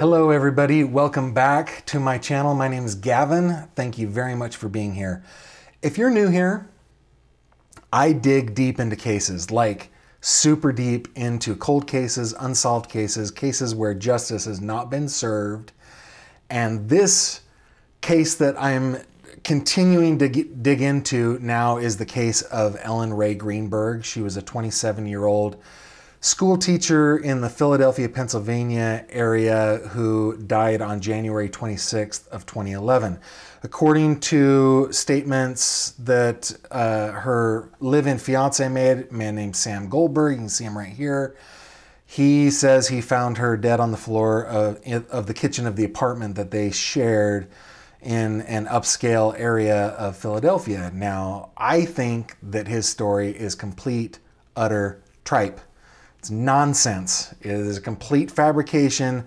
Hello, everybody. Welcome back to my channel. My name is Gavin. Thank you very much for being here. If you're new here, I dig deep into cases, like super deep into cold cases, unsolved cases, cases where justice has not been served. And this case that I'm continuing to dig into now is the case of Ellen Rae Greenberg. She was a 27 year old school teacher in the Philadelphia, Pennsylvania area who died on January 26th of 2011. According to statements that uh, her live-in fiance made, a man named Sam Goldberg, you can see him right here, he says he found her dead on the floor of, of the kitchen of the apartment that they shared in an upscale area of Philadelphia. Now, I think that his story is complete, utter tripe. It's nonsense. It is a complete fabrication,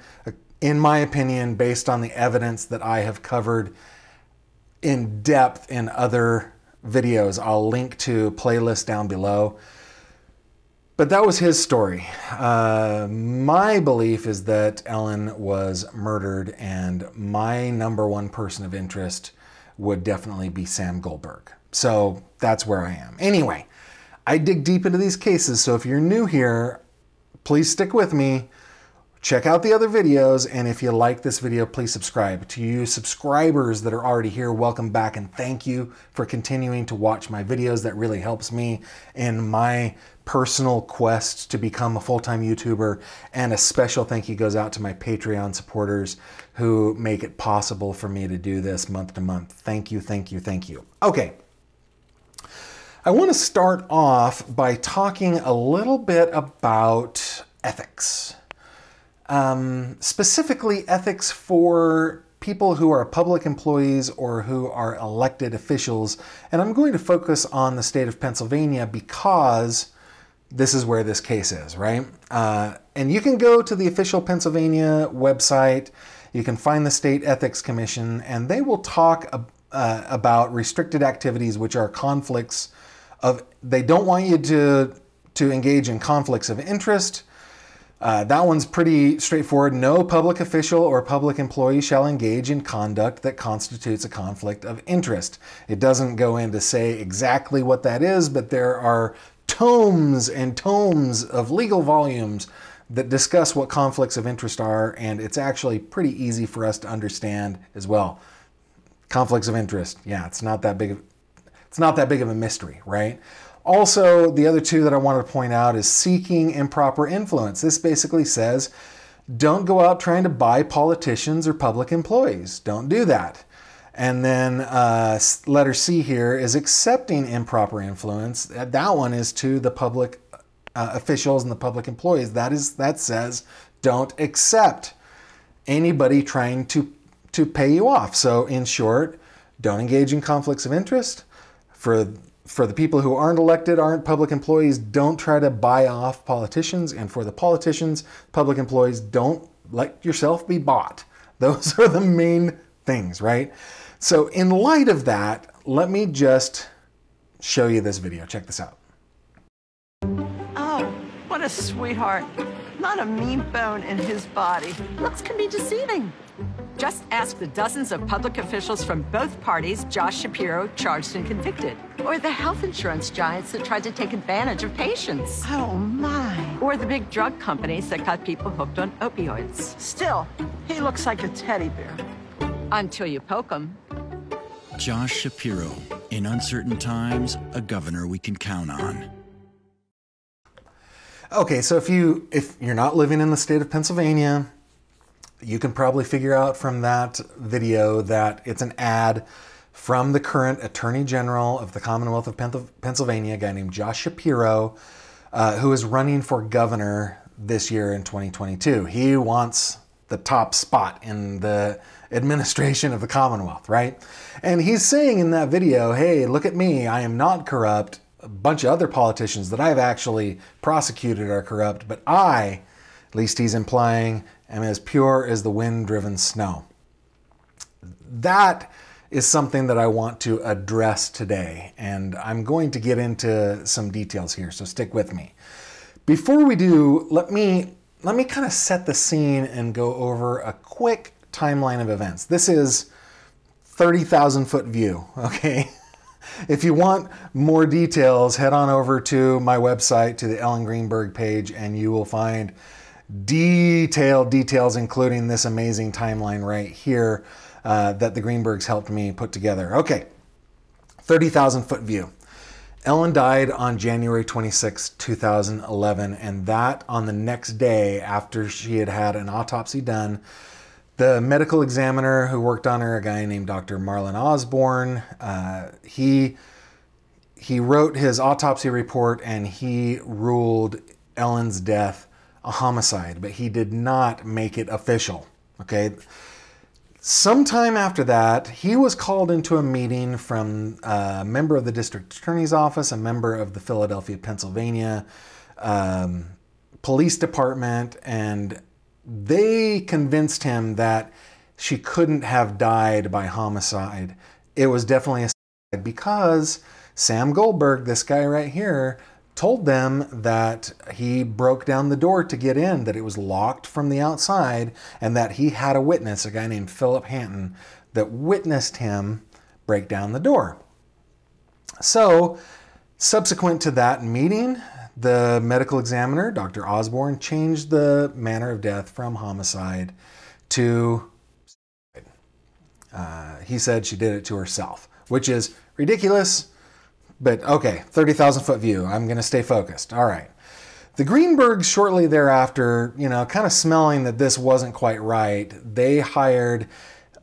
in my opinion, based on the evidence that I have covered in depth in other videos. I'll link to playlist down below. But that was his story. Uh, my belief is that Ellen was murdered, and my number one person of interest would definitely be Sam Goldberg. So that's where I am. Anyway, I dig deep into these cases, so if you're new here, please stick with me. Check out the other videos, and if you like this video, please subscribe. To you subscribers that are already here, welcome back, and thank you for continuing to watch my videos. That really helps me in my personal quest to become a full-time YouTuber, and a special thank you goes out to my Patreon supporters who make it possible for me to do this month to month. Thank you, thank you, thank you. Okay. I want to start off by talking a little bit about ethics. Um, specifically, ethics for people who are public employees or who are elected officials. And I'm going to focus on the state of Pennsylvania because this is where this case is, right? Uh, and you can go to the official Pennsylvania website. You can find the State Ethics Commission, and they will talk uh, about restricted activities, which are conflicts of they don't want you to to engage in conflicts of interest. Uh, that one's pretty straightforward. No public official or public employee shall engage in conduct that constitutes a conflict of interest. It doesn't go in to say exactly what that is, but there are tomes and tomes of legal volumes that discuss what conflicts of interest are, and it's actually pretty easy for us to understand as well. Conflicts of interest, yeah, it's not that big of, it's not that big of a mystery, right? Also, the other two that I wanted to point out is seeking improper influence. This basically says don't go out trying to buy politicians or public employees. Don't do that. And then uh, letter C here is accepting improper influence. That one is to the public uh, officials and the public employees. That is that says don't accept anybody trying to to pay you off. So in short, don't engage in conflicts of interest for for the people who aren't elected, aren't public employees, don't try to buy off politicians. And for the politicians, public employees, don't let yourself be bought. Those are the main things, right? So, in light of that, let me just show you this video. Check this out. Oh, what a sweetheart. Not a mean bone in his body. Looks can be deceiving. Just ask the dozens of public officials from both parties Josh Shapiro charged and convicted. Or the health insurance giants that tried to take advantage of patients. Oh, my. Or the big drug companies that got people hooked on opioids. Still, he looks like a teddy bear. Until you poke him. Josh Shapiro. In uncertain times, a governor we can count on. Okay, so if you if you're not living in the state of Pennsylvania, you can probably figure out from that video that it's an ad from the current Attorney General of the Commonwealth of Pennsylvania, a guy named Josh Shapiro, uh, who is running for governor this year in 2022. He wants the top spot in the administration of the Commonwealth, right? And he's saying in that video, hey, look at me, I am not corrupt. A bunch of other politicians that I've actually prosecuted are corrupt, but I, at least he's implying, am as pure as the wind driven snow. That is something that I want to address today, and I'm going to get into some details here, so stick with me. Before we do, let me let me kind of set the scene and go over a quick timeline of events. This is 30,000 foot view, okay? if you want more details, head on over to my website, to the Ellen Greenberg page, and you will find detailed details, including this amazing timeline right here uh, that the Greenbergs helped me put together. Okay, 30,000 foot view. Ellen died on January 26, 2011, and that on the next day after she had had an autopsy done. The medical examiner who worked on her, a guy named Dr. Marlon Osborne, uh, he he wrote his autopsy report and he ruled Ellen's death a homicide, but he did not make it official. Okay. Sometime after that, he was called into a meeting from a member of the district attorney's office, a member of the Philadelphia, Pennsylvania um, police department, and they convinced him that she couldn't have died by homicide. It was definitely a because Sam Goldberg, this guy right here, told them that he broke down the door to get in, that it was locked from the outside, and that he had a witness, a guy named Philip Hanton, that witnessed him break down the door. So, subsequent to that meeting, the medical examiner, Dr. Osborne, changed the manner of death from homicide to uh, he said she did it to herself, which is ridiculous but okay, 30,000 foot view. I'm going to stay focused. All right. The Greenbergs, shortly thereafter, you know, kind of smelling that this wasn't quite right, they hired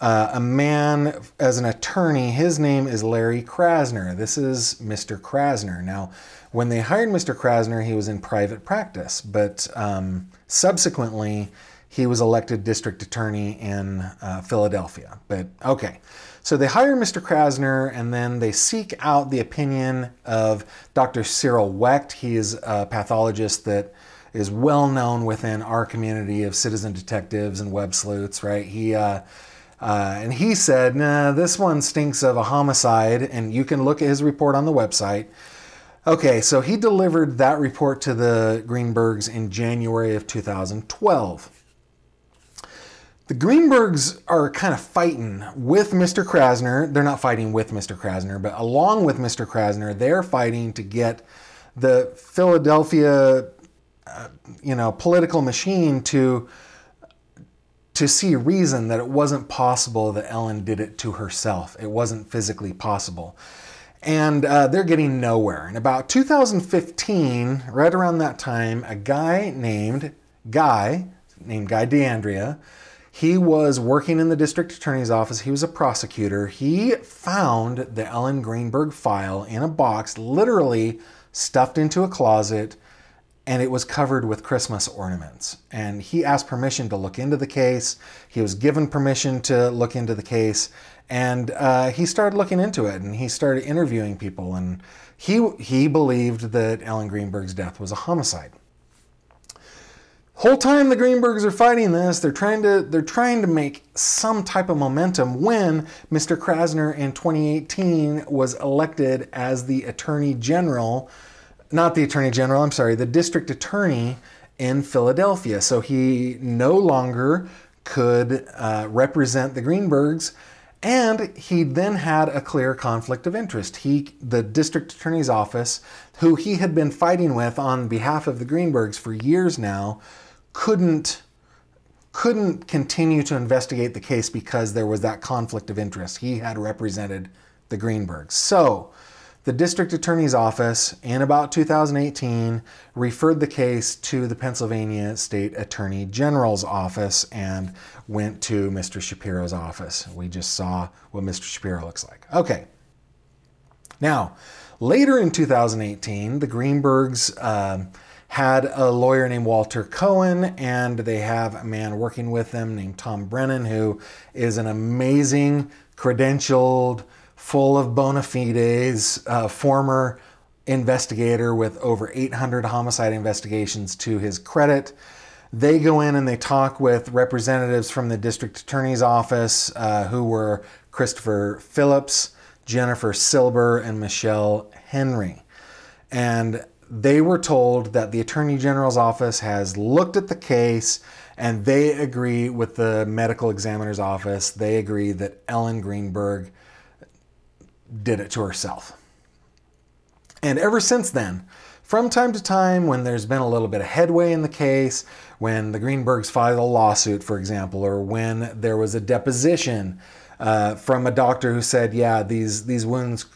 uh, a man as an attorney. His name is Larry Krasner. This is Mr. Krasner. Now, when they hired Mr. Krasner, he was in private practice, but um, subsequently, he was elected district attorney in uh, Philadelphia. But okay. So they hire Mr. Krasner and then they seek out the opinion of Dr. Cyril Wecht. He is a pathologist that is well known within our community of citizen detectives and web sleuths, right? He, uh, uh, and he said, nah, this one stinks of a homicide, and you can look at his report on the website. Okay, so he delivered that report to the Greenbergs in January of 2012 the Greenbergs are kind of fighting with Mr. Krasner. They're not fighting with Mr. Krasner, but along with Mr. Krasner, they're fighting to get the Philadelphia, uh, you know, political machine to to see reason that it wasn't possible that Ellen did it to herself. It wasn't physically possible. And uh, they're getting nowhere. In about 2015, right around that time, a guy named Guy, named Guy DeAndrea, he was working in the district attorney's office. He was a prosecutor. He found the Ellen Greenberg file in a box, literally stuffed into a closet, and it was covered with Christmas ornaments. And he asked permission to look into the case. He was given permission to look into the case, and uh, he started looking into it. And he started interviewing people. And he he believed that Ellen Greenberg's death was a homicide whole time the Greenbergs are fighting this, they're trying to they're trying to make some type of momentum when Mr. Krasner in 2018 was elected as the Attorney General, not the Attorney General, I'm sorry, the District Attorney in Philadelphia. So he no longer could uh, represent the Greenbergs. And he then had a clear conflict of interest. He, the district attorney's office, who he had been fighting with on behalf of the Greenbergs for years now, couldn't couldn't continue to investigate the case because there was that conflict of interest. He had represented the Greenbergs. So, the district attorney's office in about 2018 referred the case to the Pennsylvania State Attorney General's office and went to Mr. Shapiro's office. We just saw what Mr. Shapiro looks like. Okay. Now, later in 2018, the Greenbergs. Uh, had a lawyer named Walter Cohen, and they have a man working with them named Tom Brennan, who is an amazing, credentialed, full of bona fides, uh, former investigator with over 800 homicide investigations to his credit. They go in and they talk with representatives from the district attorney's office uh, who were Christopher Phillips, Jennifer Silber, and Michelle Henry. And they were told that the Attorney General's office has looked at the case and they agree with the medical examiner's office. They agree that Ellen Greenberg did it to herself. And ever since then, from time to time, when there's been a little bit of headway in the case, when the Greenbergs filed a lawsuit, for example, or when there was a deposition uh, from a doctor who said, yeah, these, these wounds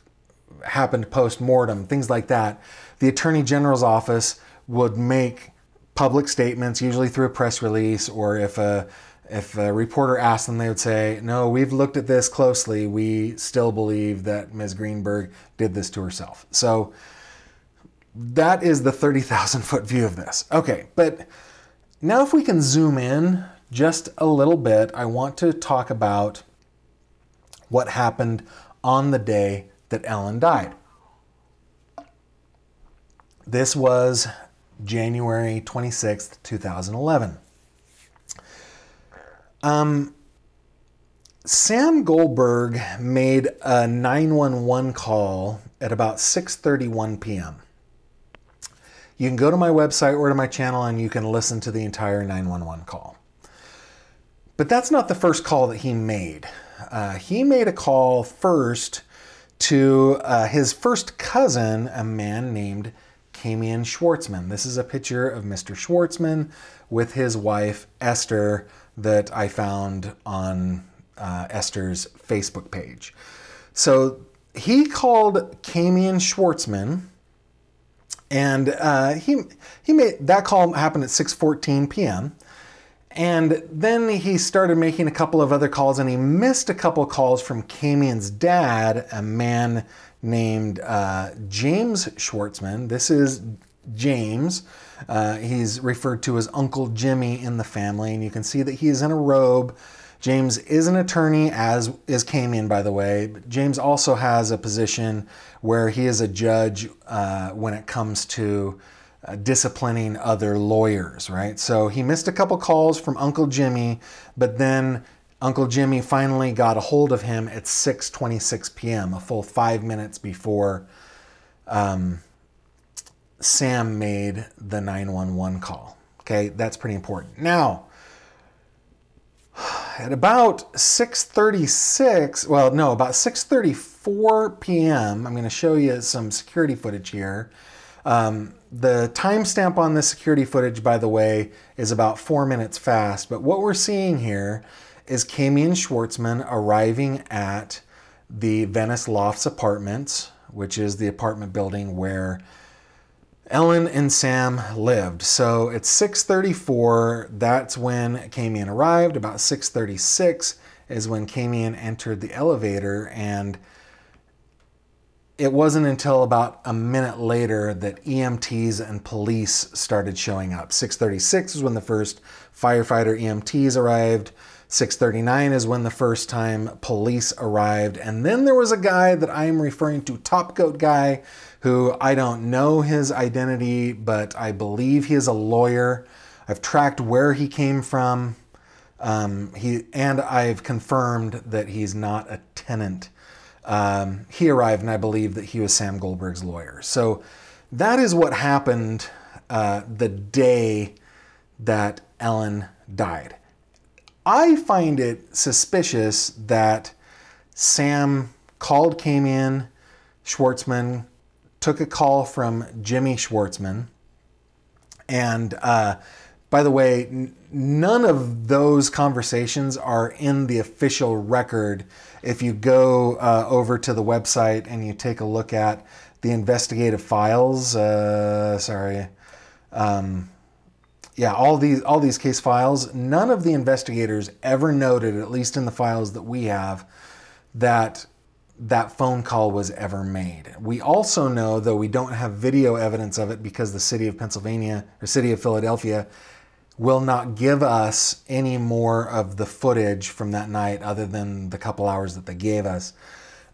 happened post mortem, things like that, the Attorney General's office would make public statements, usually through a press release, or if a if a reporter asked them, they would say, "No, we've looked at this closely. We still believe that Ms. Greenberg did this to herself." So that is the 30,000 foot view of this. Okay, but now if we can zoom in just a little bit, I want to talk about what happened on the day that Ellen died. This was January 26th, 2011. Um, Sam Goldberg made a 911 call at about 6:31 p.m. You can go to my website or to my channel and you can listen to the entire 911 call. But that's not the first call that he made. Uh, he made a call first to uh, his first cousin, a man named Kamian Schwartzman. This is a picture of Mr. Schwartzman with his wife Esther that I found on uh, Esther's Facebook page. So he called Kamian Schwartzman, and uh, he he made that call happen at 6:14 p.m. And then he started making a couple of other calls, and he missed a couple calls from Kamian's dad, a man named uh, James Schwartzman. This is James. Uh, he's referred to as Uncle Jimmy in the family, and you can see that he is in a robe. James is an attorney, as is Kamian, by the way. But James also has a position where he is a judge uh, when it comes to uh, disciplining other lawyers, right? So he missed a couple calls from Uncle Jimmy, but then Uncle Jimmy finally got a hold of him at 6:26 p.m., a full five minutes before um, Sam made the 911 call. Okay, that's pretty important. Now, at about 6:36, well, no, about 6:34 p.m. I'm going to show you some security footage here. Um, the timestamp on this security footage, by the way, is about four minutes fast. But what we're seeing here is Kamian Schwartzman arriving at the Venice Lofts Apartments, which is the apartment building where Ellen and Sam lived. So it's 6:34. That's when Kamian arrived. About 6:36 is when Kamian entered the elevator, and it wasn't until about a minute later that EMTs and police started showing up. 6:36 is when the first firefighter EMTs arrived. 639 is when the first time police arrived. And then there was a guy that I'm referring to, Top Goat Guy, who I don't know his identity, but I believe he is a lawyer. I've tracked where he came from. Um, he and I've confirmed that he's not a tenant. Um, he arrived, and I believe that he was Sam Goldberg's lawyer. So that is what happened uh, the day that Ellen died. I find it suspicious that Sam called, Kamian, Schwartzman, took a call from Jimmy Schwartzman. And uh, by the way, none of those conversations are in the official record. If you go uh, over to the website and you take a look at the investigative files, uh, sorry, um, yeah, all these all these case files, none of the investigators ever noted, at least in the files that we have, that that phone call was ever made. We also know, though we don't have video evidence of it because the city of Pennsylvania or city of Philadelphia will not give us any more of the footage from that night other than the couple hours that they gave us.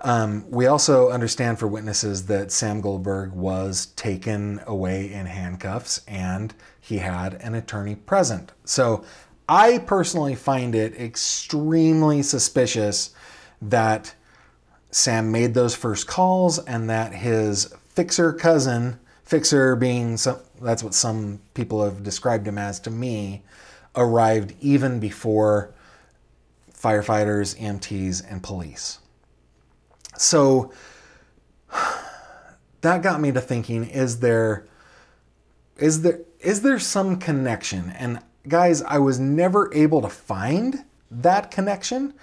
Um, we also understand for witnesses that Sam Goldberg was taken away in handcuffs and he had an attorney present. So I personally find it extremely suspicious that Sam made those first calls and that his fixer cousin, Fixer being some, that's what some people have described him as to me, arrived even before firefighters, EMTs, and police. So that got me to thinking: Is there, is there, is there some connection? And guys, I was never able to find that connection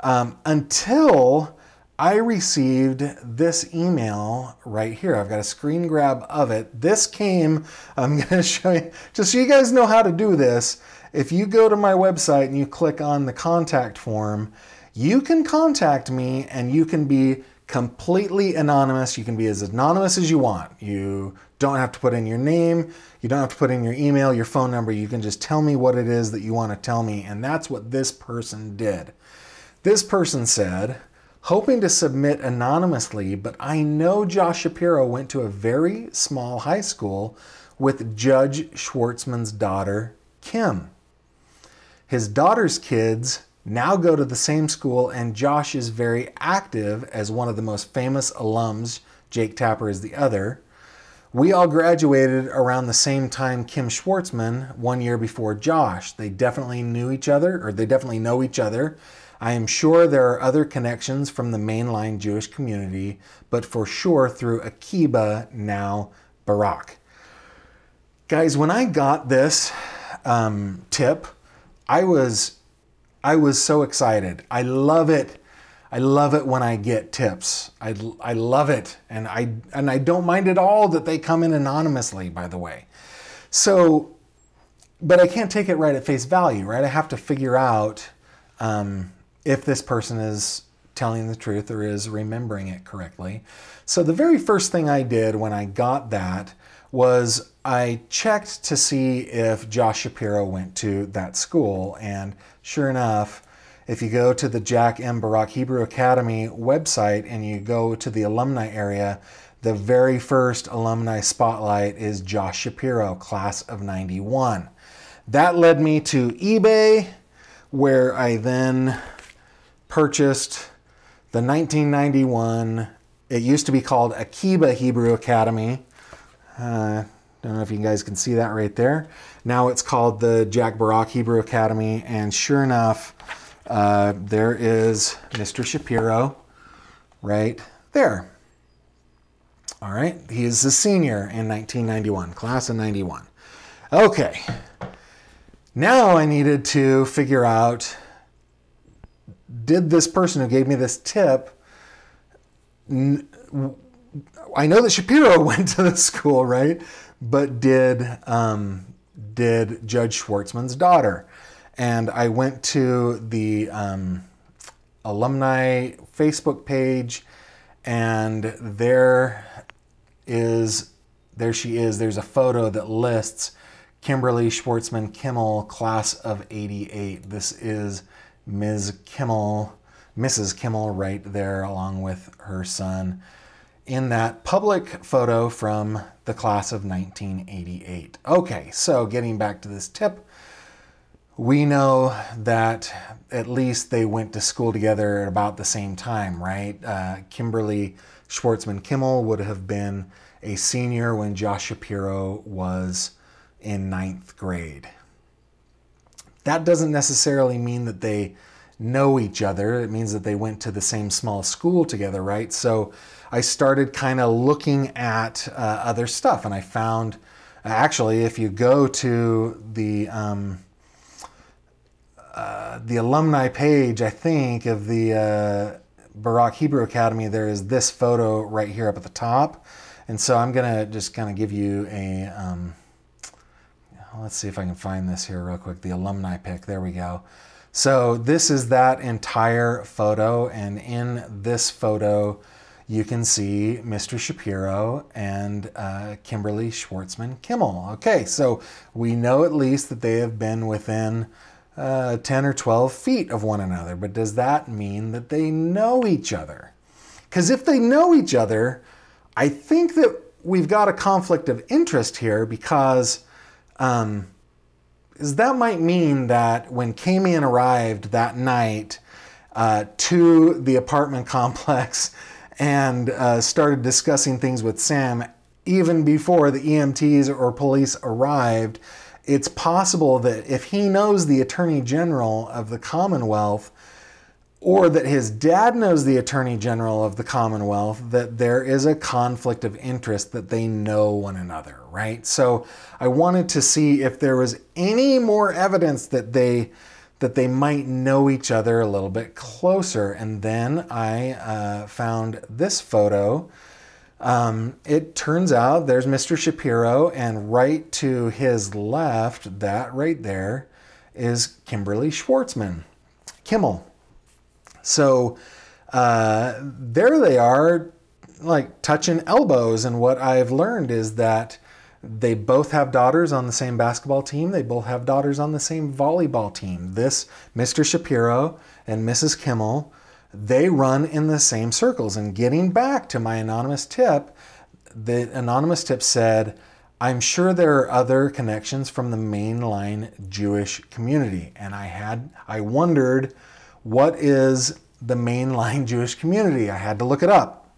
um, until I received this email right here. I've got a screen grab of it. This came, I'm to show you, just so you guys know how to do this. If you go to my website and you click on the contact form, you can contact me and you can be completely anonymous. You can be as anonymous as you want. You don't have to put in your name. You don't have to put in your email, your phone number. You can just tell me what it is that you want to tell me. And that's what this person did. This person said, hoping to submit anonymously, but I know Josh Shapiro went to a very small high school with Judge Schwartzman's daughter, Kim. His daughter's kids now go to the same school, and Josh is very active as one of the most famous alums. Jake Tapper is the other. We all graduated around the same time Kim Schwartzman, one year before Josh. They definitely knew each other, or they definitely know each other. I am sure there are other connections from the mainline Jewish community, but for sure through Akiba, now Barrack. Guys, when I got this um, tip, I was I was so excited. I love it. I love it when I get tips. I, I love it. And I, and I don't mind at all that they come in anonymously, by the way. So, but I can't take it right at face value, right? I have to figure out um, if this person is telling the truth or is remembering it correctly. So the very first thing I did when I got that was I checked to see if Josh Shapiro went to that school. And sure enough, if you go to the Jack M. Barrack Hebrew Academy website and you go to the alumni area, the very first alumni spotlight is Josh Shapiro, class of 91. That led me to eBay, where I then purchased the 1991, it used to be called Akiba Hebrew Academy. Uh, don't know if you guys can see that right there. Now it's called the Jack Barrack Hebrew Academy, and sure enough, uh, there is Mr. Shapiro right there. All right, he is a senior in 1991, class of 91. Okay, now I needed to figure out did this person who gave me this tip I know that Shapiro went to the school, right? But did um, did Judge Schwartzman's daughter? And I went to the um, alumni Facebook page, and there is there she is. There's a photo that lists Kimberly Schwartzman Kimmel, class of '88. This is Ms. Kimmel, Mrs. Kimmel, right there, along with her son in that public photo from the class of 1988. Okay, so getting back to this tip, we know that at least they went to school together at about the same time, right? Uh, Kimberly Schwartzman Kimmel would have been a senior when Josh Shapiro was in ninth grade. That doesn't necessarily mean that they know each other. It means that they went to the same small school together, right? So I started kind of looking at uh, other stuff, and I found actually, if you go to the um, uh, the alumni page, I think of the uh, Barrack Hebrew Academy, there is this photo right here up at the top, and so I'm gonna just kind of give you a. Um, let's see if I can find this here real quick. The alumni pic. There we go. So this is that entire photo, and in this photo, you can see Mr. Shapiro and uh, Kimberly Schwartzman Kimmel. Okay, so we know at least that they have been within uh, 10 or 12 feet of one another, but does that mean that they know each other? Because if they know each other, I think that we've got a conflict of interest here because um, that might mean that when Kamian arrived that night uh, to the apartment complex, and uh, started discussing things with Sam even before the EMTs or police arrived, it's possible that if he knows the Attorney General of the Commonwealth, or that his dad knows the Attorney General of the Commonwealth, that there is a conflict of interest that they know one another, right? So I wanted to see if there was any more evidence that they that they might know each other a little bit closer. And then I uh, found this photo. Um, it turns out there's Mr. Shapiro, and right to his left, that right there, is Kimberly Schwartzman, Kimmel. So uh, there they are, like touching elbows. And what I've learned is that they both have daughters on the same basketball team. They both have daughters on the same volleyball team. This, Mr. Shapiro and Mrs. Kimmel, they run in the same circles. And getting back to my anonymous tip, the anonymous tip said, I'm sure there are other connections from the mainline Jewish community. And I had, I wondered, what is the mainline Jewish community? I had to look it up.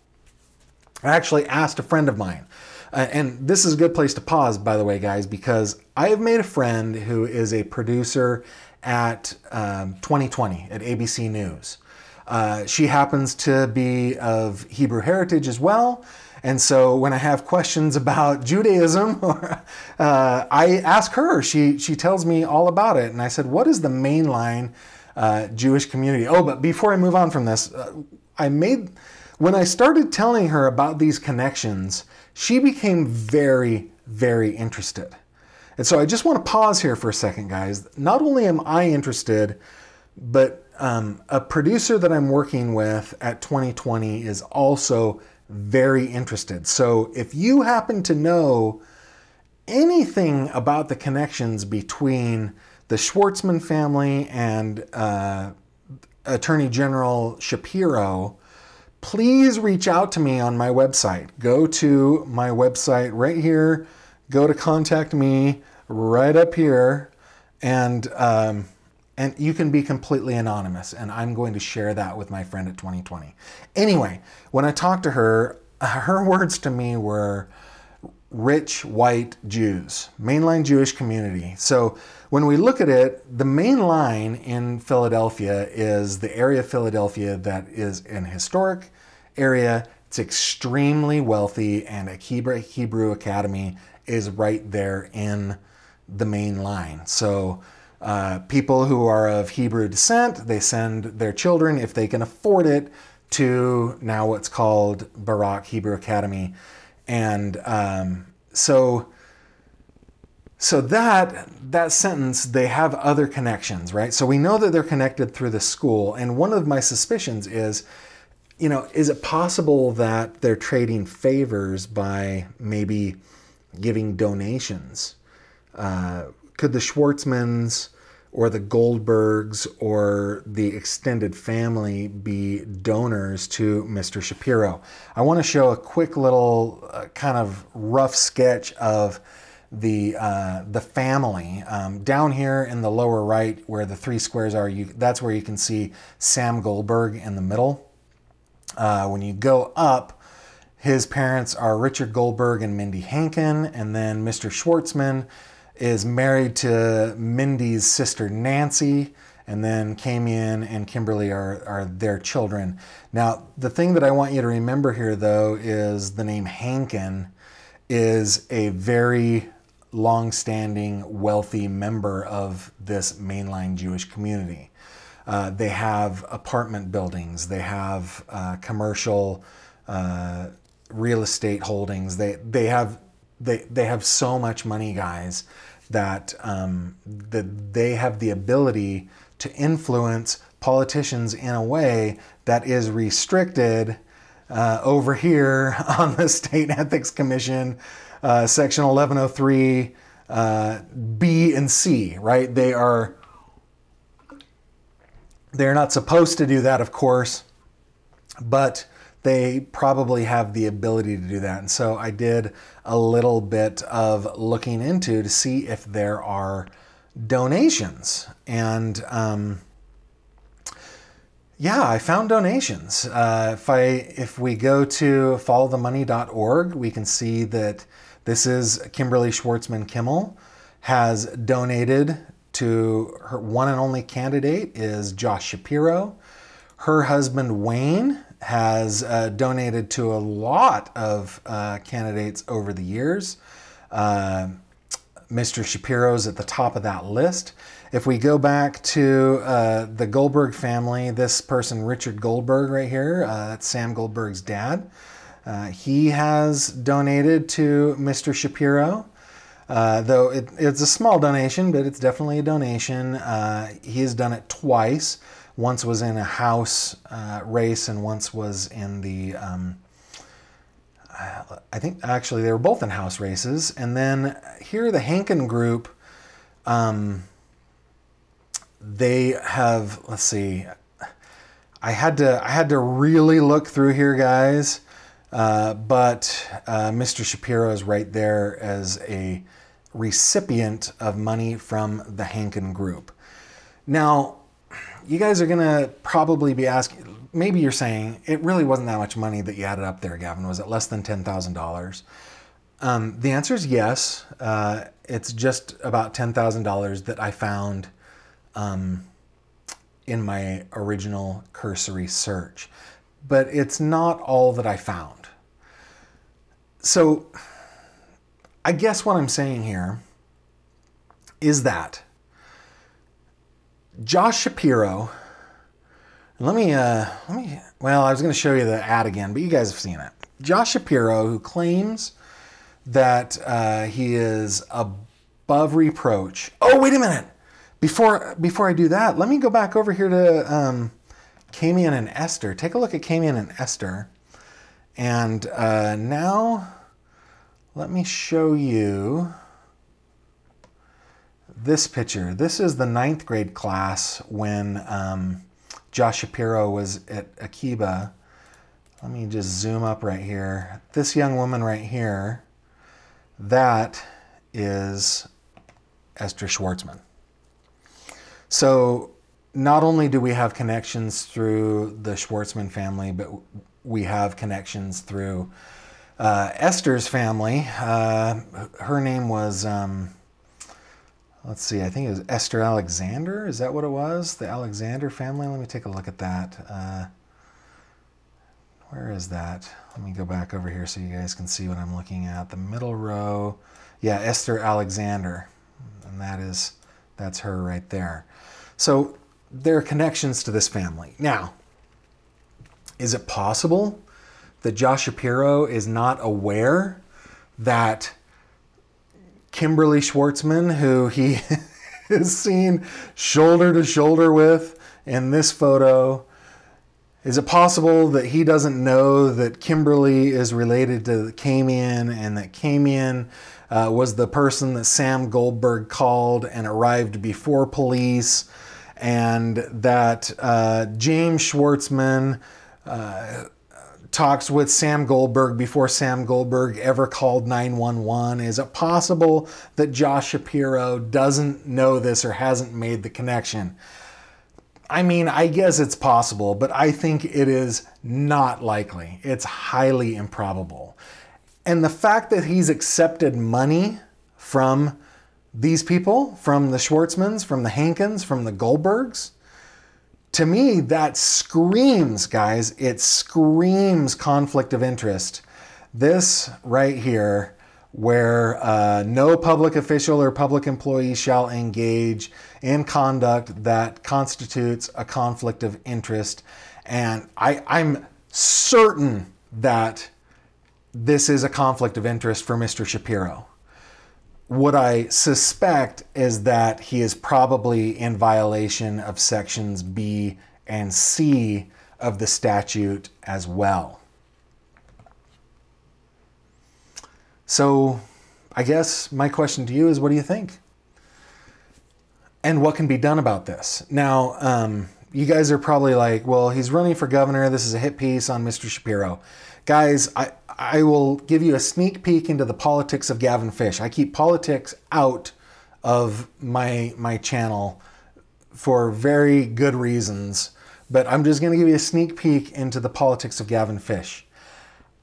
I actually asked a friend of mine. Uh, and this is a good place to pause, by the way, guys, because I have made a friend who is a producer at um, 2020 at ABC News. Uh, she happens to be of Hebrew heritage as well. And so when I have questions about Judaism, uh, I ask her. She, she tells me all about it. And I said, What is the mainline uh, Jewish community? Oh, but before I move on from this, uh, I made, when I started telling her about these connections, she became very, very interested. And so I just want to pause here for a second, guys. Not only am I interested, but um, a producer that I'm working with at 2020 is also very interested. So if you happen to know anything about the connections between the Schwartzman family and uh, Attorney General Shapiro, please reach out to me on my website. Go to my website right here, go to contact me right up here, and um, and you can be completely anonymous. And I'm going to share that with my friend at 2020. Anyway, when I talked to her, her words to me were rich white Jews, mainline Jewish community. So when we look at it, the main line in Philadelphia is the area of Philadelphia that is an historic area. It's extremely wealthy, and a Hebrew, Hebrew Academy is right there in the main line. So uh, people who are of Hebrew descent, they send their children, if they can afford it, to now what's called Barrack Hebrew Academy. And um, so so that that sentence they have other connections right? So we know that they're connected through the school. And one of my suspicions is you know is it possible that they're trading favors by maybe giving donations? Uh, could the schwartzmans or the goldbergs or the extended family be donors to mr shapiro i want to show a quick little uh, kind of rough sketch of the uh, the family um, down here in the lower right where the three squares are you that's where you can see Sam Goldberg in the middle uh, when you go up his parents are Richard Goldberg and Mindy Hankin and then Mr. Schwartzman is married to Mindy's sister Nancy and then Kamian and Kimberly are, are their children. Now, the thing that I want you to remember here, though, is the name Hankin is a very long-standing, wealthy member of this mainline Jewish community. Uh, they have apartment buildings. They have uh, commercial uh, real estate holdings. They they have they they have so much money, guys, that um, that they have the ability to influence politicians in a way that is restricted uh, over here on the State Ethics Commission uh, section 1103 uh, B and C, right? They are they're not supposed to do that, of course, but they probably have the ability to do that. And so I did a little bit of looking into to see if there are donations. And um, yeah, I found donations. Uh, if I if we go to followthemoney.org, we can see that this is Kimberly Schwartzman Kimmel has donated to her one and only candidate is Josh Shapiro. Her husband Wayne has uh, donated to a lot of uh, candidates over the years. Uh, Mr. Shapiro's at the top of that list. If we go back to uh, the Goldberg family, this person, Richard Goldberg, right here, uh, that's Sam Goldberg's dad. Uh, he has donated to Mr. Shapiro. Uh, though it, it's a small donation, but it's definitely a donation. Uh, he has done it twice. Once was in a House uh, race, and once was in the. Um, I think actually they were both in House races. And then here, the Hankin Group. Um, they have. Let's see. I had to. I had to really look through here, guys. Uh, but uh, Mr. Shapiro is right there as a recipient of money from the Hankin Group. Now, you guys are going to probably be asking, maybe you're saying, it really wasn't that much money that you added up there, Gavin. Was it less than $10,000? Um, the answer is yes. Uh, it's just about $10,000 that I found um, in my original cursory search. But it's not all that I found. So, I guess what I'm saying here is that Josh Shapiro. Let me, uh, let me. Well, I was going to show you the ad again, but you guys have seen it. Josh Shapiro, who claims that uh, he is above reproach. Oh, wait a minute. Before before I do that, let me go back over here to um, Kamian and Esther. Take a look at Kamian and Esther. And uh, now let me show you this picture. This is the ninth grade class when um, Josh Shapiro was at Akiba. Let me just zoom up right here. This young woman right here, that is Esther Schwartzman. So not only do we have connections through the Schwartzman family, but we have connections through uh, Esther's family. Uh, her name was, um, let's see, I think it was Esther Alexander. Is that what it was? The Alexander family? Let me take a look at that. Uh, where is that? Let me go back over here so you guys can see what I'm looking at. The middle row. Yeah, Esther Alexander. And that is, that's her right there. So there are connections to this family. Now, is it possible that Josh Shapiro is not aware that Kimberly Schwartzman, who he is seen shoulder to shoulder with in this photo, is it possible that he doesn't know that Kimberly is related to Kamian and that Kamian uh, was the person that Sam Goldberg called and arrived before police, and that uh, James Schwartzman, uh, talks with Sam Goldberg before Sam Goldberg ever called 911? Is it possible that Josh Shapiro doesn't know this or hasn't made the connection? I mean, I guess it's possible, but I think it is not likely. It's highly improbable. And the fact that he's accepted money from these people, from the Schwartzmans, from the Hankins, from the Goldbergs, to me, that screams, guys, it screams conflict of interest. This right here, where uh, no public official or public employee shall engage in conduct that constitutes a conflict of interest. And I, I'm certain that this is a conflict of interest for Mr. Shapiro what I suspect is that he is probably in violation of sections B and C of the statute as well. So, I guess my question to you is what do you think? And what can be done about this? Now, um, you guys are probably like, well, he's running for governor. This is a hit piece on Mr. Shapiro. Guys, I, I will give you a sneak peek into the politics of Gavin Fish. I keep politics out of my my channel for very good reasons, but I'm just going to give you a sneak peek into the politics of Gavin Fish.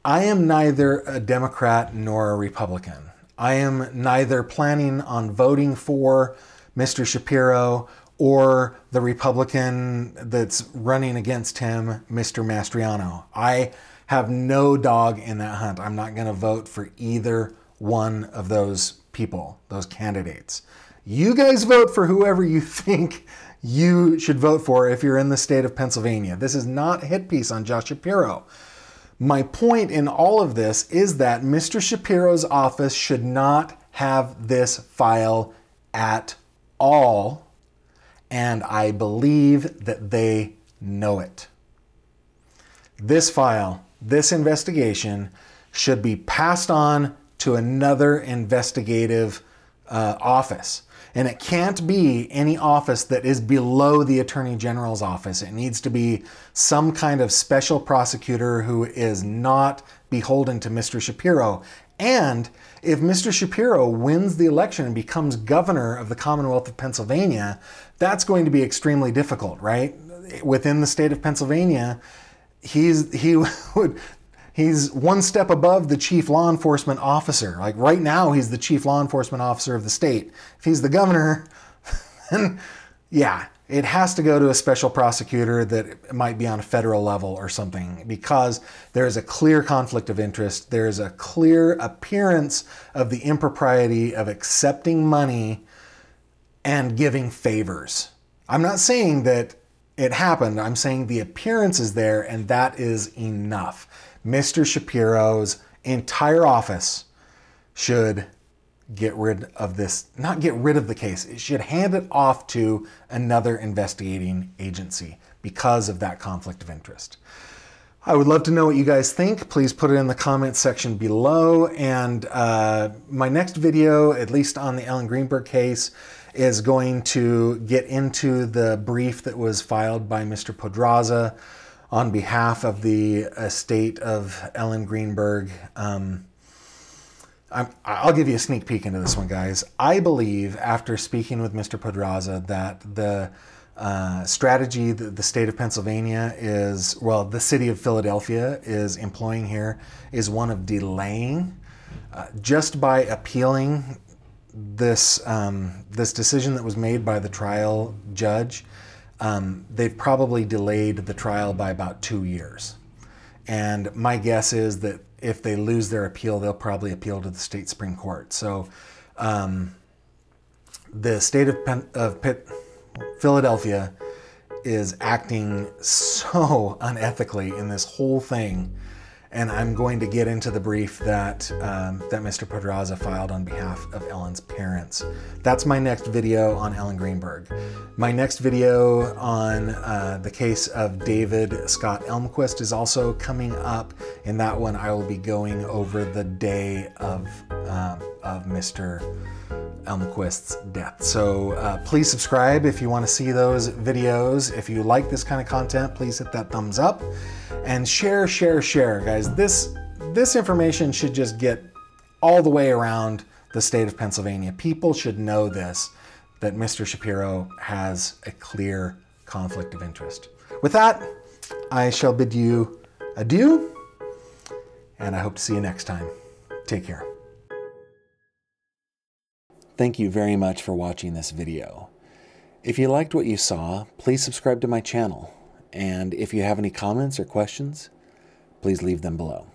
I am neither a Democrat nor a Republican. I am neither planning on voting for Mr. Shapiro or the Republican that's running against him, Mr. Mastriano. I have no dog in that hunt. I'm not going to vote for either one of those people, those candidates. You guys vote for whoever you think you should vote for if you're in the state of Pennsylvania. This is not a hit piece on Josh Shapiro. My point in all of this is that Mr. Shapiro's office should not have this file at all, and I believe that they know it. This file, this investigation, should be passed on to another investigative uh, office. And it can't be any office that is below the Attorney General's office. It needs to be some kind of special prosecutor who is not beholden to Mr. Shapiro. And if Mr. Shapiro wins the election and becomes governor of the Commonwealth of Pennsylvania, that's going to be extremely difficult, right? Within the state of Pennsylvania, he's he would he's one step above the chief law enforcement officer. Like right now, he's the chief law enforcement officer of the state. If he's the governor, then yeah, it has to go to a special prosecutor that might be on a federal level or something because there is a clear conflict of interest. There is a clear appearance of the impropriety of accepting money and giving favors. I'm not saying that it happened. I'm saying the appearance is there and that is enough. Mr. Shapiro's entire office should get rid of this, not get rid of the case, it should hand it off to another investigating agency because of that conflict of interest. I would love to know what you guys think. Please put it in the comments section below. And uh, my next video, at least on the Ellen Greenberg case, is going to get into the brief that was filed by Mr. Podraza on behalf of the estate of Ellen Greenberg. Um, i will give you a sneak peek into this one, guys. I believe, after speaking with Mr. Podraza, that the uh, strategy that the state of Pennsylvania is, well, the city of Philadelphia is employing here is one of delaying. Uh, just by appealing this um, this decision that was made by the trial judge, um, they've probably delayed the trial by about two years. And my guess is that if they lose their appeal, they'll probably appeal to the state Supreme Court. So um, the state of, Pen- of Pitt, Philadelphia is acting so unethically in this whole thing and I'm going to get into the brief that um, that Mr. Podraza filed on behalf of Ellen's parents. That's my next video on Ellen Greenberg. My next video on uh, the case of David Scott Elmquist is also coming up. In that one, I will be going over the day of uh, of Mr. Elmquist's death. So uh, please subscribe if you want to see those videos. If you like this kind of content, please hit that thumbs up and share, share, share, guys. This this information should just get all the way around the state of Pennsylvania. People should know this that Mr. Shapiro has a clear conflict of interest. With that, I shall bid you adieu, and I hope to see you next time. Take care. Thank you very much for watching this video. If you liked what you saw, please subscribe to my channel. And if you have any comments or questions, please leave them below.